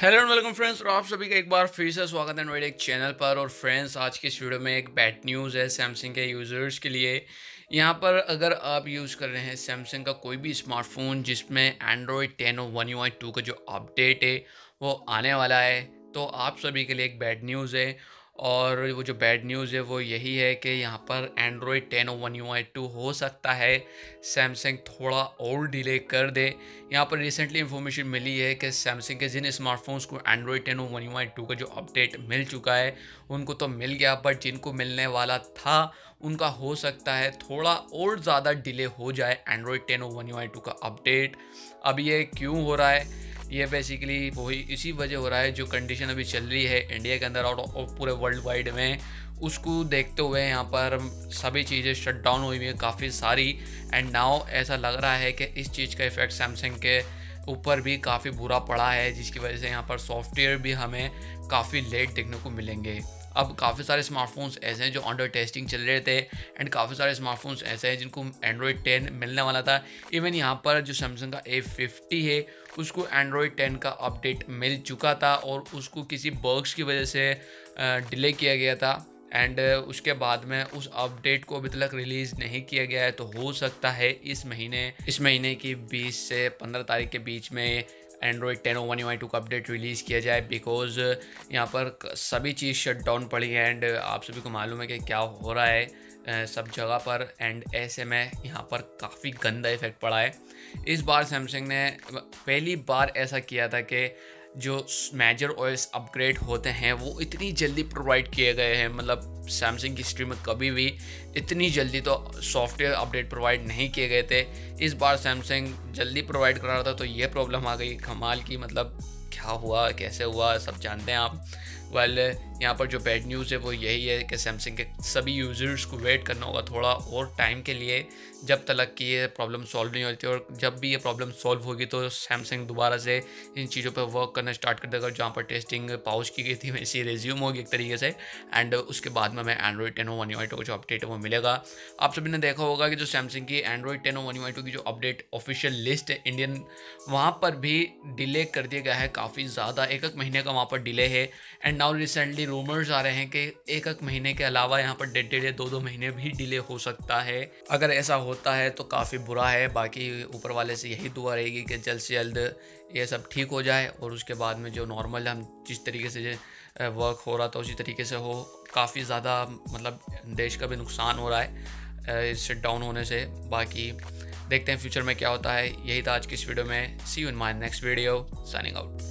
Hello and welcome friends और आप सभी का एक बार फिर से स्वागत है मेरे एक चैनल पर। और फ्रेंड्स आज के इस वीडियो में एक बैड न्यूज़ है सैमसंग के यूज़र्स के लिए। यहाँ पर अगर आप यूज़ कर रहे हैं सैमसंग का कोई भी स्मार्टफ़ोन जिसमें एंड्रॉयड टेन और वन यू टू का जो अपडेट है, वो आने वाला है तो आप सभी के लिए एक बैड न्यूज़ है। और वो जो बैड न्यूज़ है, वो यही है कि यहाँ पर Android ten O one U I two हो सकता है। सैमसंग थोड़ा और डिले कर दे। यहाँ पर रिसेंटली इन्फॉर्मेशन मिली है कि सैमसंग के जिन स्मार्टफोन्स को Android ten O one U I two का जो अपडेट मिल चुका है, उनको तो मिल गया बट जिनको मिलने वाला था, उनका हो सकता है थोड़ा और ज़्यादा डिले हो जाए Android ten O one U I two का अपडेट अब ये क्यों हो रहा है? ये बेसिकली वही इसी वजह हो रहा है जो कंडीशन अभी चल रही है इंडिया के अंदर और पूरे वर्ल्ड वाइड में। उसको देखते हुए यहाँ पर सभी चीज़ें शट डाउन हुई हुई हैं, काफ़ी सारी। एंड नाउ ऐसा लग रहा है कि इस चीज़ का इफ़ेक्ट सैमसंग के ऊपर भी काफ़ी बुरा पड़ा है, जिसकी वजह से यहाँ पर सॉफ्टवेयर भी हमें काफ़ी लेट देखने को मिलेंगे। अब काफ़ी सारे स्मार्टफोन्स ऐसे हैं जो अंडर टेस्टिंग चल रहे थे एंड काफ़ी सारे स्मार्टफोन्स ऐसे हैं जिनको एंड्रॉयड टेन मिलने वाला था। इवन यहाँ पर जो सैमसंग का ए फिफ्टी है, उसको एंड्रॉयड टेन का अपडेट मिल चुका था, और उसको किसी बर्ग्स की वजह से डिले किया गया था। एंड उसके बाद में उस अपडेट को अभी तक रिलीज़ नहीं किया गया है तो हो सकता है इस महीने इस महीने की 20 से 15 तारीख के बीच में Android ten O one U two का अपडेट रिलीज़ किया जाए बिकॉज़ यहाँ पर सभी चीज़ शट डाउन पड़ी है एंड आप सभी को मालूम है कि क्या हो रहा है सब जगह पर एंड ऐसे में यहाँ पर काफ़ी गंदा इफ़ेक्ट पड़ा है। इस बार सैमसंग ने पहली बार ऐसा किया था कि जो मेजर ओएस अपग्रेड होते हैं, वो इतनी जल्दी प्रोवाइड किए गए हैं। मतलब सैमसंग की हिस्ट्री में कभी भी इतनी जल्दी तो सॉफ्टवेयर अपडेट प्रोवाइड नहीं किए गए थे। इस बार सैमसंग जल्दी प्रोवाइड करा रहा था तो ये प्रॉब्लम आ गई। कमाल की मतलब क्या हुआ, कैसे हुआ, सब जानते हैं आप। वेल यहाँ पर जो बैड न्यूज़ है वो यही है कि सैमसंग के सभी यूज़र्स को वेट करना होगा थोड़ा और टाइम के लिए, जब तक कि ये प्रॉब्लम सॉल्व नहीं होती और जब भी ये प्रॉब्लम सॉल्व होगी तो सैमसंग दोबारा से इन चीज़ों पर वर्क करना स्टार्ट कर देगा जहाँ पर टेस्टिंग पाउच की गई थी, वैसी रेज्यूम होगी एक तरीके से। एंड उसके बाद में हमें Android ten O one UI जो अपडेट है वो मिलेगा। आप सभी ने देखा होगा कि जो सैमसंग की Android ten O one UI की जो अपडेट ऑफिशियल लिस्ट है इंडियन वहाँ पर भी डिले कर दिया गया है। काफ़ी ज़्यादा एक एक महीने का वहाँ पर डिले है। एंड नाउ रिसेंटली रूमर्स आ रहे हैं कि एक एक महीने के अलावा यहाँ पर डेढ़ डेढ़ दो दो महीने भी डिले हो सकता है। अगर ऐसा होता है तो काफ़ी बुरा है। बाकी ऊपर वाले से यही दुआ रहेगी कि जल्द से जल्द ये सब ठीक हो जाए और उसके बाद में जो नॉर्मल हम जिस तरीके से वर्क हो रहा था उसी तरीके से हो। काफ़ी ज़्यादा मतलब देश का भी नुकसान हो रहा है इस डाउन होने से। बाकी देखते हैं फ्यूचर में क्या होता है। यही था आज की इस वीडियो में। See you in my next video signing out